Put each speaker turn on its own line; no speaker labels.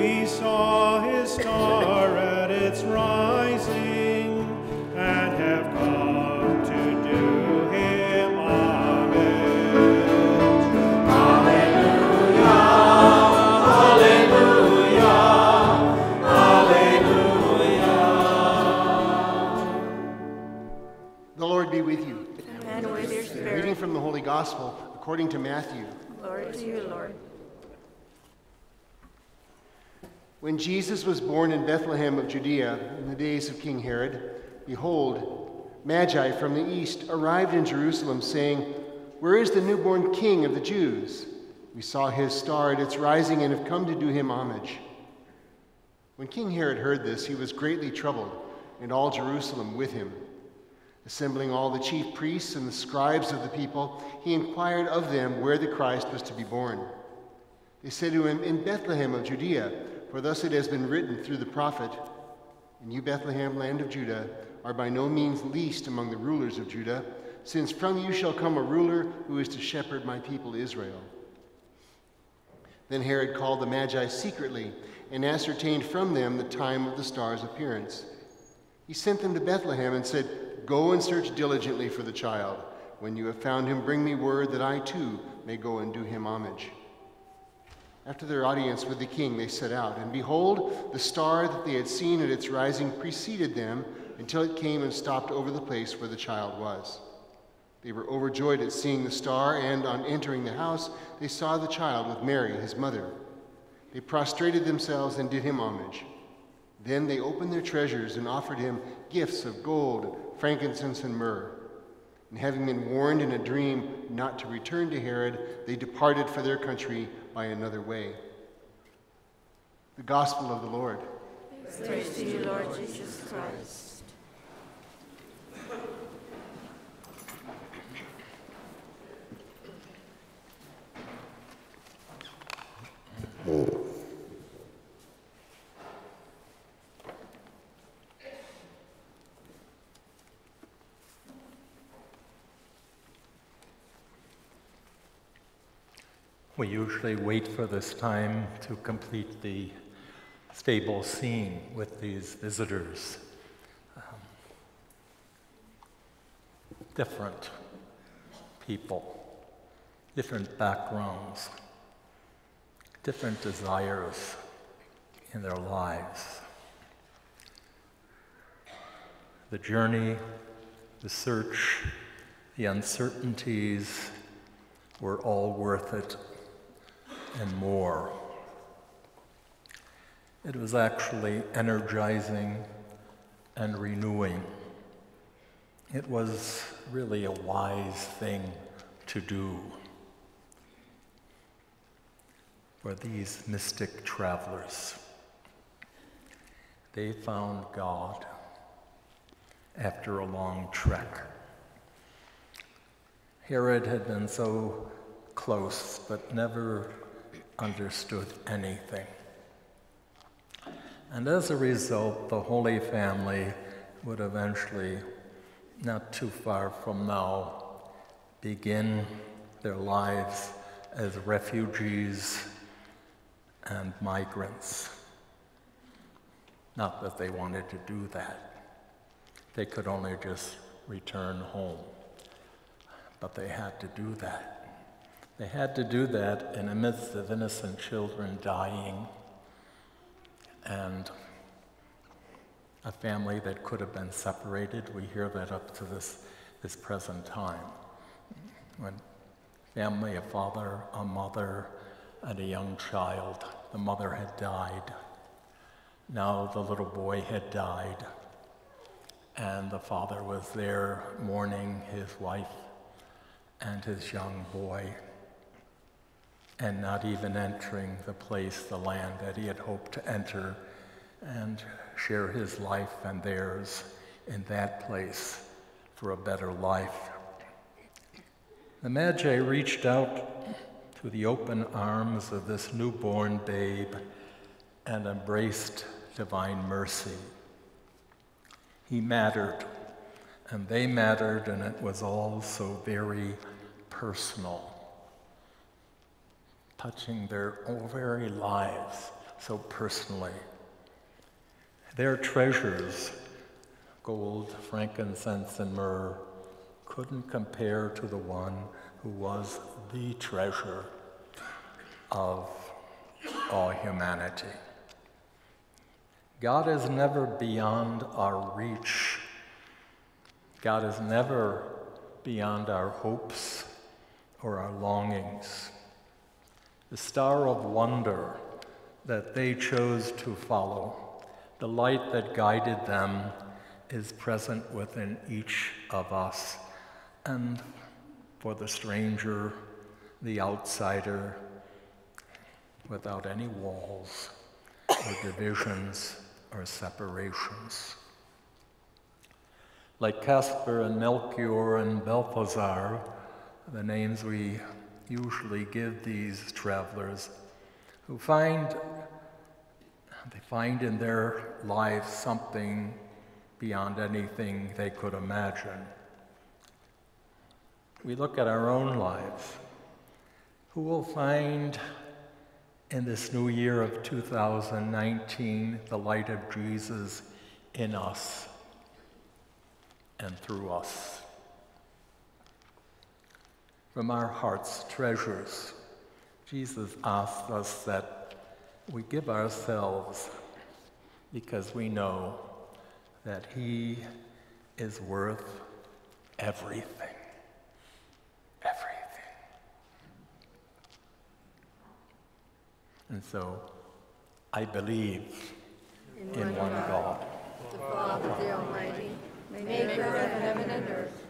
we saw his star at its rising and have come to do him homage.
The Lord be with you.
And with your spirit.
Reading from the Holy Gospel according to Matthew.
Glory to you, Lord.
When Jesus was born in Bethlehem of Judea in the days of King Herod, behold, Magi from the east arrived in Jerusalem, saying, Where is the newborn King of the Jews? We saw his star at its rising and have come to do him homage. When King Herod heard this, he was greatly troubled, and all Jerusalem with him. Assembling all the chief priests and the scribes of the people, he inquired of them where the Christ was to be born. They said to him, In Bethlehem of Judea, for thus it has been written through the prophet, And you, Bethlehem, land of Judah, are by no means least among the rulers of Judah, since from you shall come a ruler who is to shepherd my people Israel. Then Herod called the Magi secretly and ascertained from them the time of the star's appearance. He sent them to Bethlehem and said, Go and search diligently for the child. When you have found him, bring me word that I too may go and do him homage. After their audience with the king, they set out, and behold, the star that they had seen at its rising preceded them until it came and stopped over the place where the child was. They were overjoyed at seeing the star, and on entering the house, they saw the child with Mary, his mother. They prostrated themselves and did him homage. Then they opened their treasures and offered him gifts of gold, frankincense, and myrrh. And having been warned in a dream not to return to Herod, they departed for their country by another way. The Gospel of the Lord.
Praise to you, Lord Jesus Christ.
We usually wait for this time to complete the stable scene with these visitors. Um, different people, different backgrounds, different desires in their lives. The journey, the search, the uncertainties were all worth it and more. It was actually energizing and renewing. It was really a wise thing to do for these mystic travelers. They found God after a long trek. Herod had been so close, but never understood anything. And as a result, the Holy Family would eventually, not too far from now, begin their lives as refugees and migrants. Not that they wanted to do that, they could only just return home. But they had to do that. They had to do that in the midst of innocent children dying and a family that could have been separated. We hear that up to this, this present time. When family, a father, a mother, and a young child, the mother had died. Now the little boy had died, and the father was there mourning his wife and his young boy and not even entering the place, the land that he had hoped to enter and share his life and theirs in that place for a better life. The Magi reached out to the open arms of this newborn babe and embraced divine mercy. He mattered, and they mattered, and it was all so very personal touching their very lives so personally. Their treasures, gold, frankincense, and myrrh, couldn't compare to the one who was the treasure of all humanity. God is never beyond our reach. God is never beyond our hopes or our longings. The star of wonder that they chose to follow, the light that guided them, is present within each of us. And for the stranger, the outsider, without any walls or divisions or separations. Like Caspar and Melchior and Balthazar, the names we usually give these travelers, who find they find in their lives something beyond anything they could imagine. We look at our own lives. Who will find in this new year of 2019 the light of Jesus in us and through us. From our heart's treasures, Jesus asks us that we give ourselves because we know that He is worth everything. Everything. And so I believe in, one God.
The Father, the Almighty, maker of heaven and earth